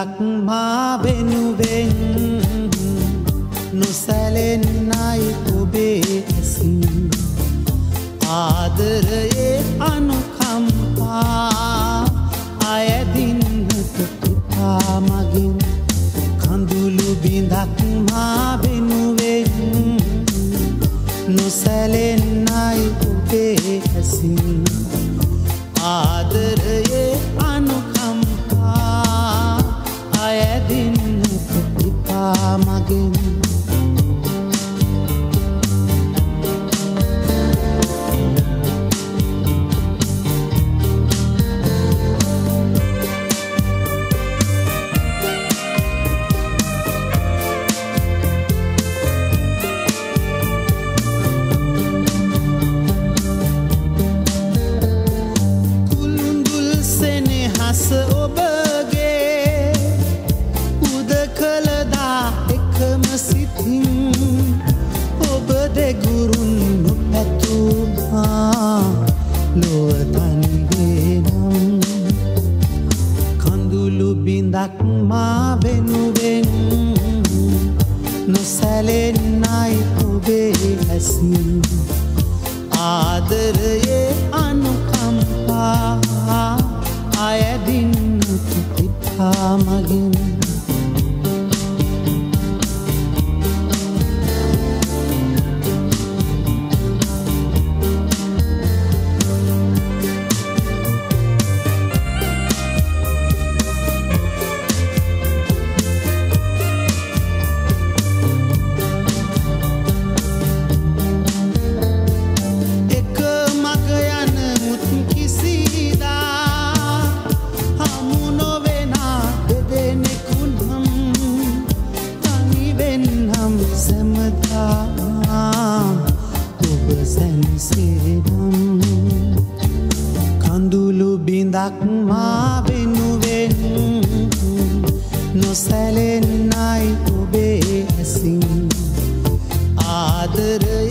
බිඳක් මා වෙනුවෙන් නොසැලෙන්නයි ඔබේ ඇසින් ආදරයේ අනුකම්පා අයදින්නට එපා මගින් කඳුළු බිඳක් මා වෙනුවෙන් නොසැලෙන්නයි ඔබේ ඇසින් නොපැතුමා ලොවතනිවේ නම් කඳුළු බිඳක් සැමතා ඔබ සැන්සේනම් කඳුළු බිඳක් මා වෙනුවෙන් නොසැලෙන්නයි ඔබේ ඇසින්. ආදරයේ